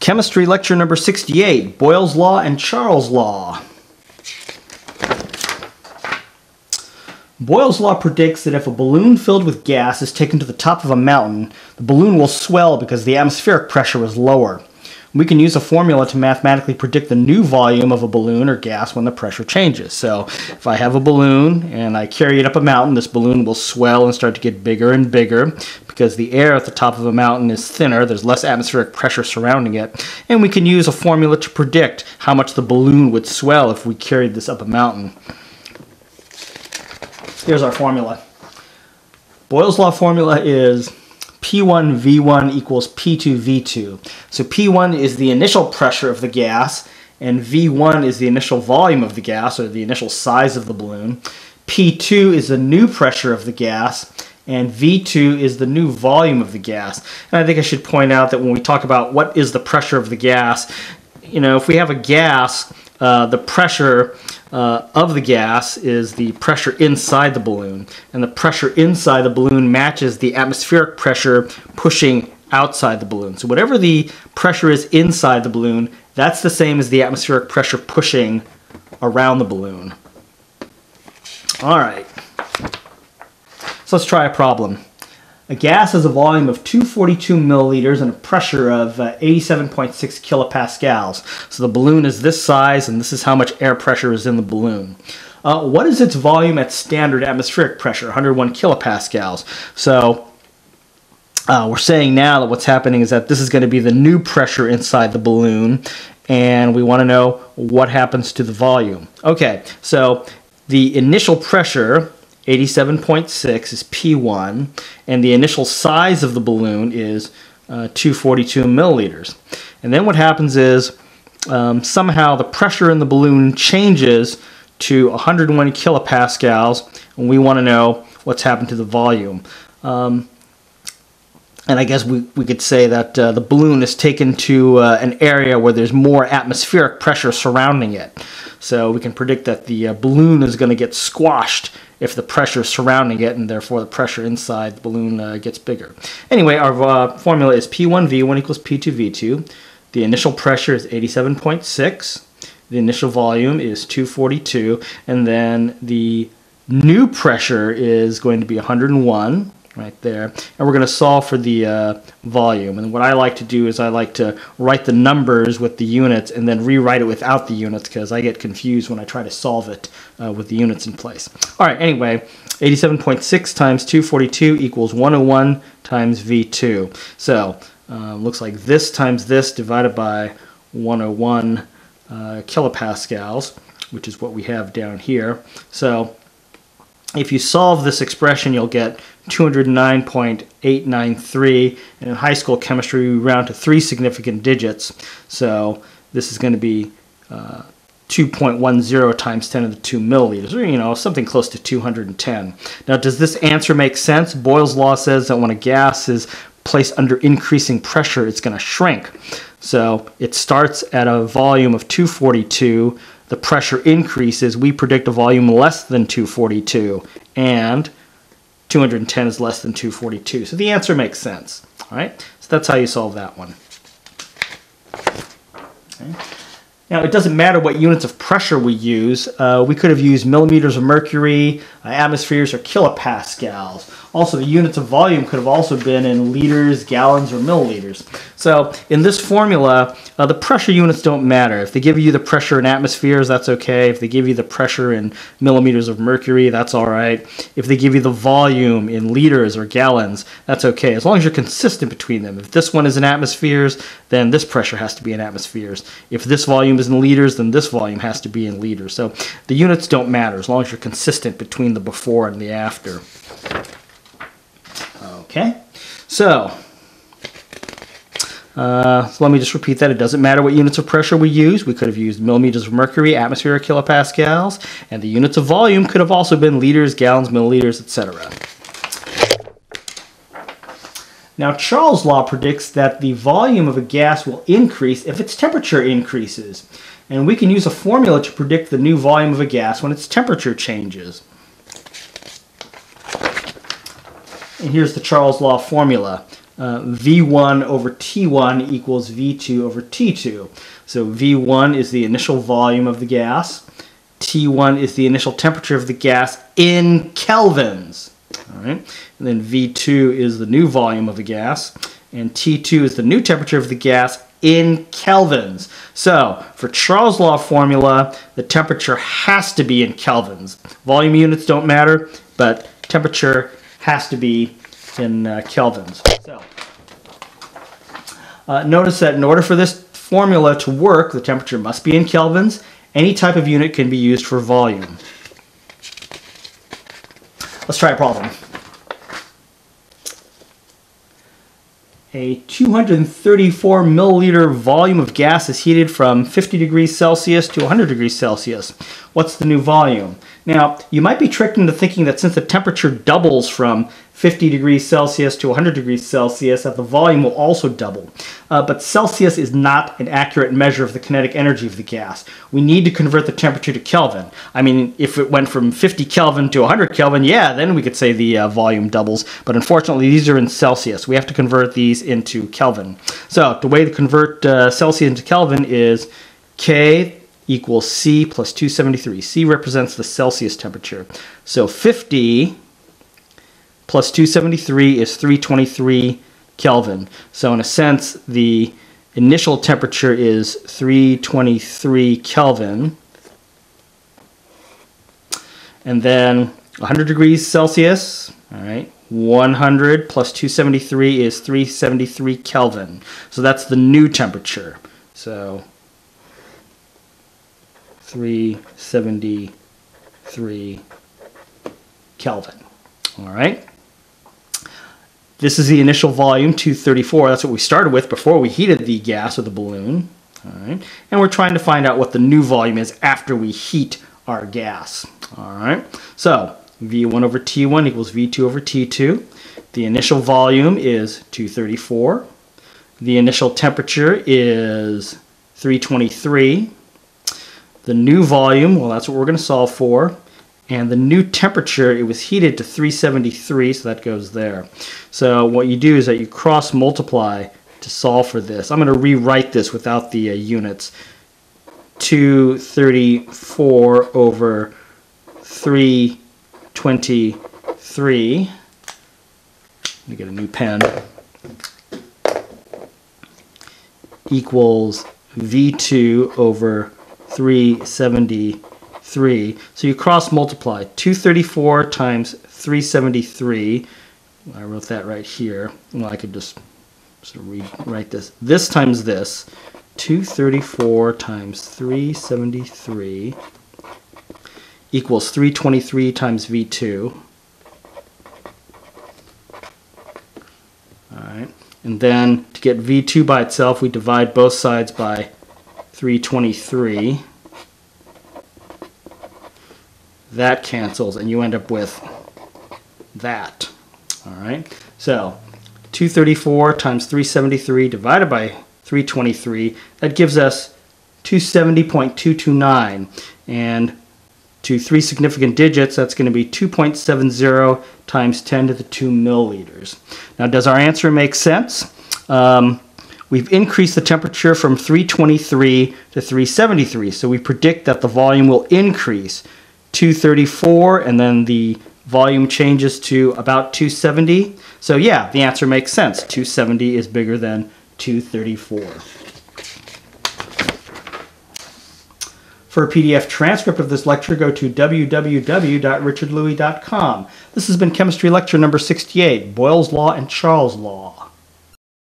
Chemistry lecture number 68, Boyle's Law and Charles' Law. Boyle's law predicts that if a balloon filled with gas is taken to the top of a mountain, the balloon will swell because the atmospheric pressure is lower. We can use a formula to mathematically predict the new volume of a balloon or gas when the pressure changes. So if I have a balloon and I carry it up a mountain, this balloon will swell and start to get bigger and bigger because the air at the top of a mountain is thinner, there's less atmospheric pressure surrounding it, and we can use a formula to predict how much the balloon would swell if we carried this up a mountain. Here's our formula. Boyle's law formula is P1 V1 equals P2 V2. So P1 is the initial pressure of the gas, and V1 is the initial volume of the gas, or the initial size of the balloon. P2 is the new pressure of the gas, and V2 is the new volume of the gas. And I think I should point out that when we talk about what is the pressure of the gas, you know, if we have a gas, uh, the pressure uh, of the gas is the pressure inside the balloon, and the pressure inside the balloon matches the atmospheric pressure pushing outside the balloon. So whatever the pressure is inside the balloon, that's the same as the atmospheric pressure pushing around the balloon. All right. So let's try a problem. A gas has a volume of 242 milliliters and a pressure of uh, 87.6 kilopascals. So the balloon is this size, and this is how much air pressure is in the balloon. Uh, what is its volume at standard atmospheric pressure? 101 kilopascals. So uh, we're saying now that what's happening is that this is going to be the new pressure inside the balloon, and we want to know what happens to the volume. Okay, so the initial pressure 87.6 is P1, and the initial size of the balloon is uh, 242 milliliters. And then what happens is um, somehow the pressure in the balloon changes to 101 kilopascals, and we want to know what's happened to the volume. Um, and I guess we, we could say that uh, the balloon is taken to uh, an area where there's more atmospheric pressure surrounding it. So we can predict that the uh, balloon is going to get squashed if the pressure surrounding it, and therefore the pressure inside the balloon uh, gets bigger. Anyway, our uh, formula is P1V1 equals P2V2. The initial pressure is 87.6. The initial volume is 242, and then the new pressure is going to be 101 right there. And we're going to solve for the uh, volume. And what I like to do is I like to write the numbers with the units and then rewrite it without the units because I get confused when I try to solve it uh, with the units in place. All right, anyway, 87.6 times 242 equals 101 times V2. So uh, looks like this times this divided by 101 uh, kilopascals, which is what we have down here. So if you solve this expression, you'll get 209.893. And in high school chemistry, we round to three significant digits. So this is going to be uh, 2.10 times 10 to the 2 milliliters, or you know, something close to 210. Now, does this answer make sense? Boyle's law says that when a gas is placed under increasing pressure, it's going to shrink. So it starts at a volume of 242 the pressure increases, we predict a volume less than 242, and 210 is less than 242. So the answer makes sense. All right, so that's how you solve that one. Okay. Now, it doesn't matter what units of pressure we use. Uh, we could have used millimeters of mercury, uh, atmospheres, or kilopascals. Also, the units of volume could have also been in liters, gallons, or milliliters. So in this formula, uh, the pressure units don't matter. If they give you the pressure in atmospheres, that's okay. If they give you the pressure in millimeters of mercury, that's all right. If they give you the volume in liters or gallons, that's okay, as long as you're consistent between them. If this one is in atmospheres, then this pressure has to be in atmospheres. If this volume is in liters, then this volume has to be in liters. So the units don't matter as long as you're consistent between the before and the after. Okay, so, uh, so let me just repeat that. It doesn't matter what units of pressure we use. We could have used millimeters of mercury, atmosphere, kilopascals, and the units of volume could have also been liters, gallons, milliliters, etc. Now, Charles' law predicts that the volume of a gas will increase if its temperature increases. And we can use a formula to predict the new volume of a gas when its temperature changes. And here's the Charles law formula. uh, V1 over T1 equals V2 over T2. So V1 is the initial volume of the gas. T1 is the initial temperature of the gas in kelvins. All right, and then V2 is the new volume of the gas, and T2 is the new temperature of the gas in kelvins. So for Charles' law formula, the temperature has to be in kelvins. Volume units don't matter, but temperature has to be in uh, kelvins. So uh, notice that in order for this formula to work, the temperature must be in kelvins. Any type of unit can be used for volume. Let's try a problem. A 234 milliliter volume of gas is heated from 50 degrees Celsius to 100 degrees Celsius. What's the new volume? Now, you might be tricked into thinking that since the temperature doubles from 50 degrees Celsius to 100 degrees Celsius, that the volume will also double. Uh, but Celsius is not an accurate measure of the kinetic energy of the gas. We need to convert the temperature to Kelvin. I mean, if it went from 50 Kelvin to 100 Kelvin, yeah, then we could say the uh, volume doubles. But unfortunately, these are in Celsius. We have to convert these into Kelvin. So the way to convert uh, Celsius into Kelvin is K equals C plus 273. C represents the Celsius temperature. So 50 plus 273 is 323 Kelvin. So in a sense, the initial temperature is 323 Kelvin. And then 100 degrees Celsius, all right, 100 plus 273 is 373 Kelvin. So that's the new temperature. So 373 Kelvin. All right. This is the initial volume, 234. That's what we started with before we heated the gas with the balloon. All right. And we're trying to find out what the new volume is after we heat our gas. All right. So V1 over T1 equals V2 over T2. The initial volume is 234. The initial temperature is 323. The new volume, well, that's what we're going to solve for and the new temperature, it was heated to 373, so that goes there. So what you do is that you cross multiply to solve for this. I'm going to rewrite this without the uh, units. 234 over 323. Let me get a new pen. Equals V2 over 373 So you cross multiply. 234 times 373. I wrote that right here. Well, I could just sort of rewrite this. This times this. 234 times 373 equals 323 times V2. Alright, and then to get V2 by itself, we divide both sides by 323 that cancels, and you end up with that. All right, so 234 times 373 divided by 323, that gives us 270.229. And to three significant digits, that's going to be 2.70 times 10 to the 2 milliliters. Now, does our answer make sense? Um, we've increased the temperature from 323 to 373, so we predict that the volume will increase 234 and then the volume changes to about 270. So yeah, the answer makes sense. 270 is bigger than 234. For a PDF transcript of this lecture, go to www.richardlouie.com. This has been Chemistry Lecture number 68, Boyle's Law and Charles' Law.